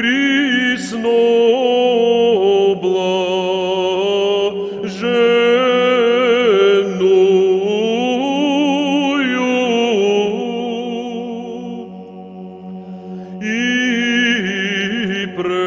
присно блаженную и препорочную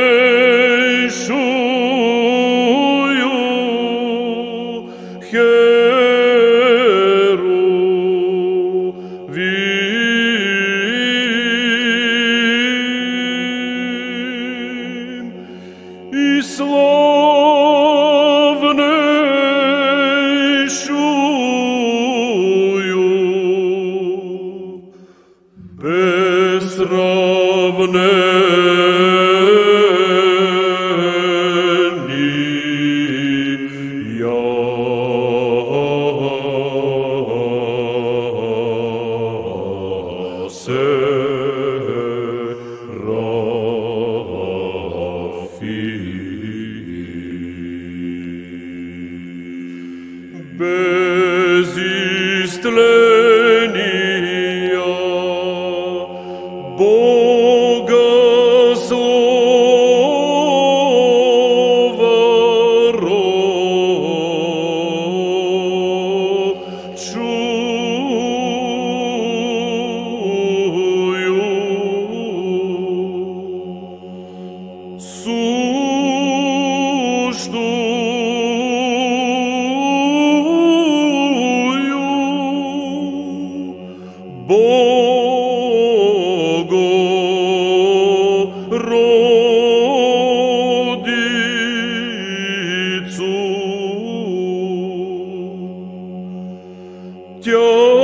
и славнейшую безравнения. ist lenia Boga sovaro Čuju. Sušnu 就